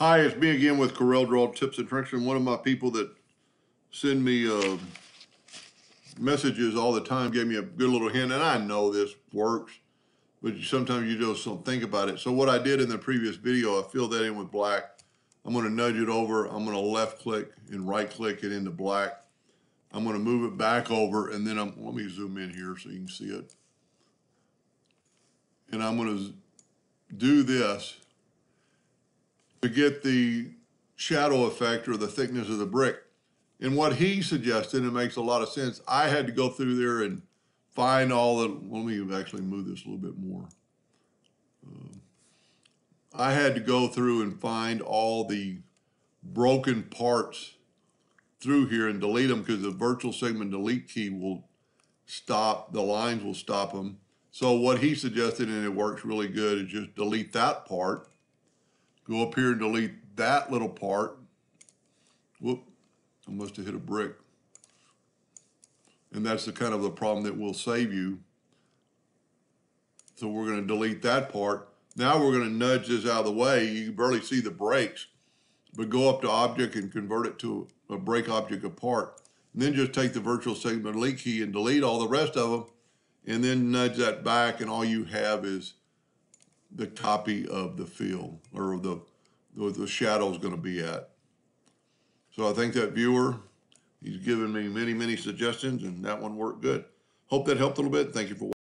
Hi, it's me again with Corel Draw Tips and Tricks, and one of my people that send me uh, messages all the time gave me a good little hint, and I know this works, but sometimes you just don't think about it. So what I did in the previous video, I filled that in with black. I'm going to nudge it over. I'm going to left click and right click it into black. I'm going to move it back over, and then I'm let me zoom in here so you can see it. And I'm going to do this to get the shadow effect or the thickness of the brick. And what he suggested, it makes a lot of sense. I had to go through there and find all the, let me actually move this a little bit more. Uh, I had to go through and find all the broken parts through here and delete them because the virtual segment delete key will stop, the lines will stop them. So what he suggested, and it works really good, is just delete that part Go up here and delete that little part. Whoop, I must have hit a brick. And that's the kind of the problem that will save you. So we're gonna delete that part. Now we're gonna nudge this out of the way. You can barely see the breaks, but go up to object and convert it to a break object apart. And then just take the virtual segment delete key and delete all the rest of them and then nudge that back and all you have is the copy of the field or the, the, the shadow is going to be at. So I think that viewer, he's given me many, many suggestions and that one worked good. Hope that helped a little bit. Thank you for watching.